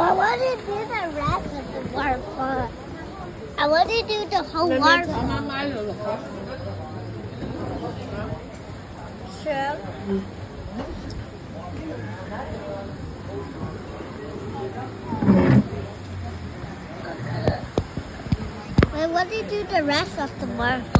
But I want to do the rest of the water park. I want to do the whole Maybe park. Sure. Mm -hmm. I want to do the rest of the water park.